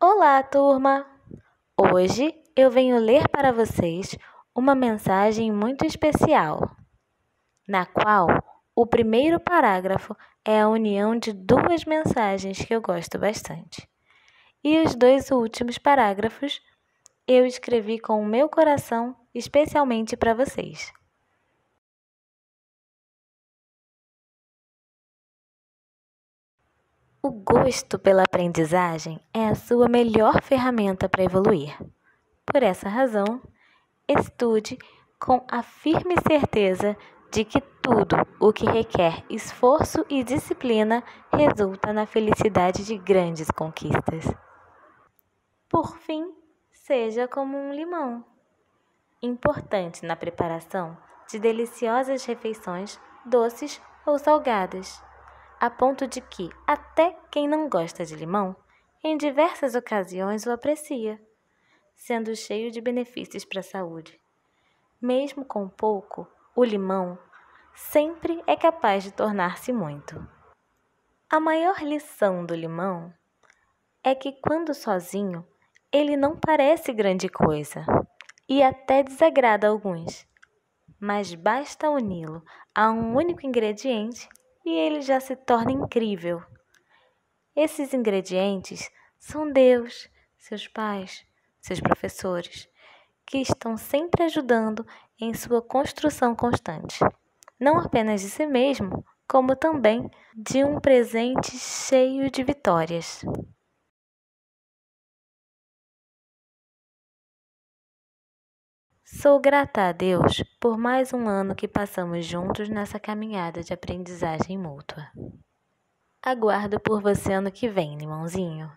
Olá, turma! Hoje eu venho ler para vocês uma mensagem muito especial, na qual o primeiro parágrafo é a união de duas mensagens que eu gosto bastante. E os dois últimos parágrafos eu escrevi com o meu coração especialmente para vocês. O gosto pela aprendizagem é a sua melhor ferramenta para evoluir. Por essa razão, estude com a firme certeza de que tudo o que requer esforço e disciplina resulta na felicidade de grandes conquistas. Por fim, seja como um limão, importante na preparação de deliciosas refeições doces ou salgadas a ponto de que até quem não gosta de limão, em diversas ocasiões o aprecia, sendo cheio de benefícios para a saúde. Mesmo com pouco, o limão sempre é capaz de tornar-se muito. A maior lição do limão é que, quando sozinho, ele não parece grande coisa e até desagrada alguns, mas basta uni-lo a um único ingrediente e ele já se torna incrível. Esses ingredientes são Deus, seus pais, seus professores, que estão sempre ajudando em sua construção constante, não apenas de si mesmo, como também de um presente cheio de vitórias. Sou grata a Deus por mais um ano que passamos juntos nessa caminhada de aprendizagem mútua. Aguardo por você ano que vem, limãozinho.